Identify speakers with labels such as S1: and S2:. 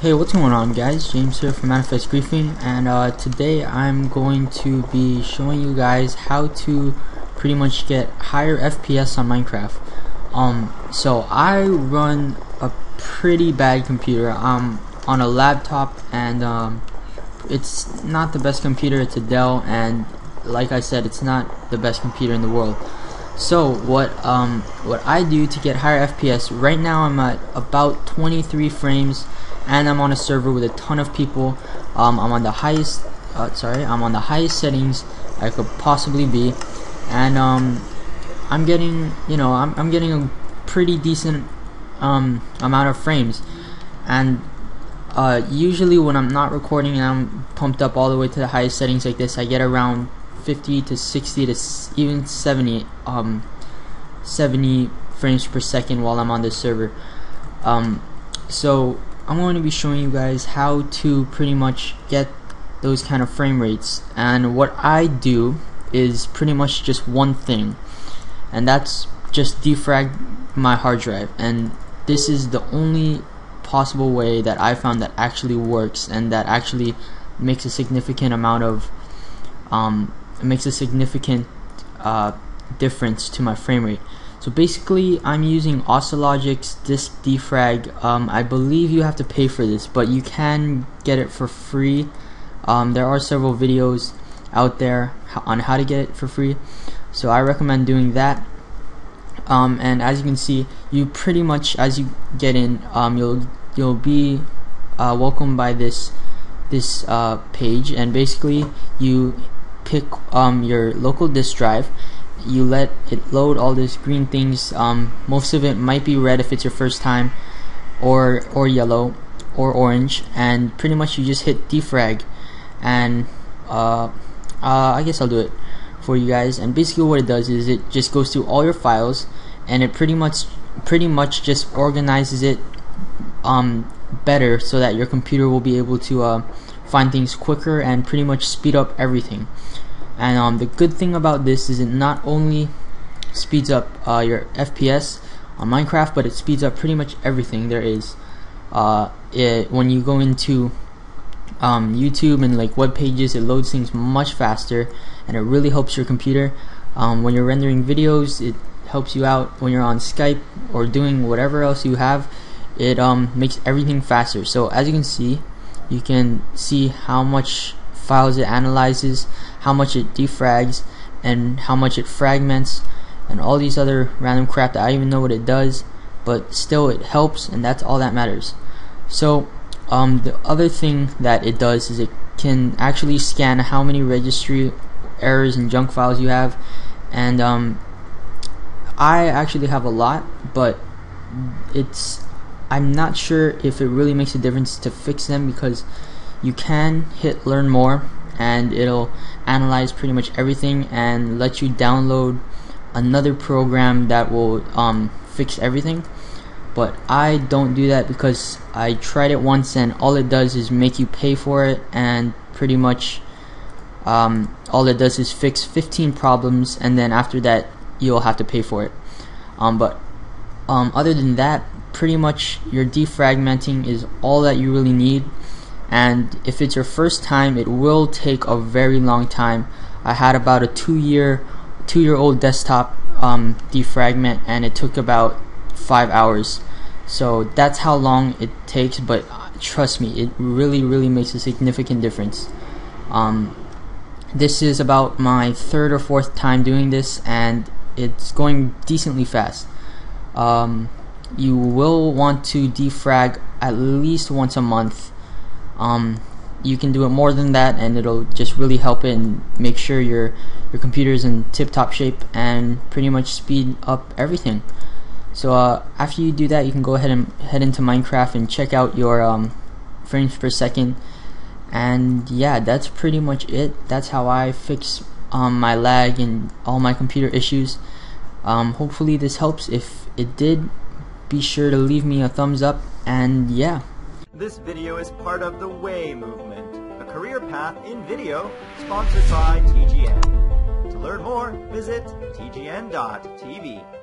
S1: Hey, what's going on guys? James here from Manifest Griefing and uh, today I'm going to be showing you guys how to pretty much get higher FPS on Minecraft. Um, so I run a pretty bad computer. I'm on a laptop and um, it's not the best computer, it's a Dell and like I said, it's not the best computer in the world. So what um, what I do to get higher FPS, right now I'm at about 23 frames and I'm on a server with a ton of people. Um, I'm on the highest, uh, sorry, I'm on the highest settings I could possibly be, and um, I'm getting, you know, I'm, I'm getting a pretty decent um, amount of frames, and uh, usually when I'm not recording and I'm pumped up all the way to the highest settings like this, I get around 50 to 60 to even 70, um, 70 frames per second while I'm on this server. Um, so I'm going to be showing you guys how to pretty much get those kind of frame rates. And what I do is pretty much just one thing and that's just defrag my hard drive. And this is the only possible way that I found that actually works and that actually makes a significant amount of um, makes a significant uh, difference to my frame rate so basically, I'm using Auslogics disk defrag. Um, I believe you have to pay for this, but you can get it for free. Um, there are several videos out there on how to get it for free, so I recommend doing that. Um, and as you can see, you pretty much as you get in, um, you'll you'll be uh, welcomed by this this uh, page, and basically you pick um, your local disk drive you let it load all these green things um, most of it might be red if it's your first time or or yellow or orange and pretty much you just hit defrag. And uh, uh, I guess I'll do it for you guys. And basically what it does is it just goes through all your files and it pretty much pretty much just organizes it um, better so that your computer will be able to uh, find things quicker and pretty much speed up everything and um, the good thing about this is it not only speeds up uh, your FPS on Minecraft, but it speeds up pretty much everything there is. Uh, it, when you go into um, YouTube and like web pages, it loads things much faster, and it really helps your computer. Um, when you're rendering videos, it helps you out. When you're on Skype or doing whatever else you have, it um, makes everything faster. So as you can see, you can see how much files it analyzes, how much it defrags, and how much it fragments, and all these other random crap that I even know what it does, but still it helps, and that's all that matters. So, um, the other thing that it does is it can actually scan how many registry errors and junk files you have, and um, I actually have a lot, but it's I'm not sure if it really makes a difference to fix them because you can hit learn more and it'll analyze pretty much everything and let you download another program that will um, fix everything. But I don't do that because I tried it once and all it does is make you pay for it and pretty much um, all it does is fix 15 problems and then after that you'll have to pay for it. Um, but um, other than that pretty much your defragmenting is all that you really need and if it's your first time it will take a very long time. I had about a two year two year old desktop um, defragment and it took about five hours. So that's how long it takes but trust me it really really makes a significant difference. Um, this is about my third or fourth time doing this and it's going decently fast. Um, you will want to defrag at least once a month um, you can do it more than that and it'll just really help it and make sure your your computer is in tip-top shape and pretty much speed up everything. So uh, after you do that you can go ahead and head into Minecraft and check out your um, frames per second. And yeah that's pretty much it. That's how I fix um, my lag and all my computer issues. Um, hopefully this helps. If it did be sure to leave me a thumbs up. And yeah
S2: this video is part of the WAY movement, a career path in video sponsored by TGN. To learn more, visit tgn.tv.